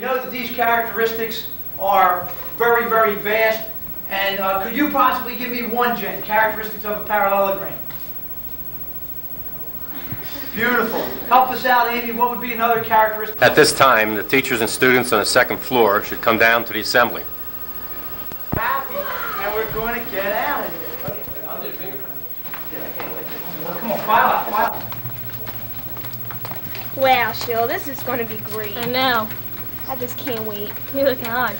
We know that these characteristics are very, very vast. And uh, could you possibly give me one, Jen, characteristics of a parallelogram? Beautiful. Help us out, Amy. What would be another characteristic? At this time, the teachers and students on the second floor should come down to the assembly. Happy, and we're going to get out of here. Come on, file out, file out. Wow, Sheila, this is going to be great. I know. I just can't wait. Neither can I.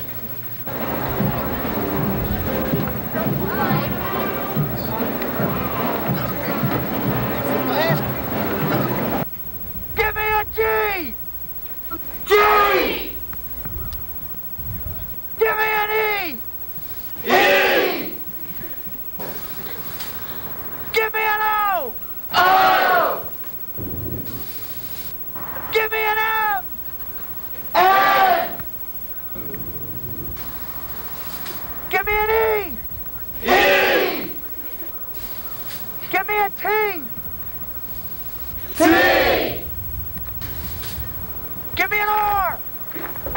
Give me a T! T! Give me an R!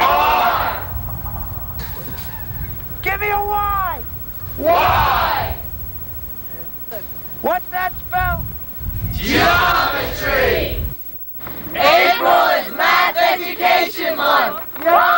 R! Give me a Y! Y! What's that spell? Geometry! April is Math Education Month! Yeah!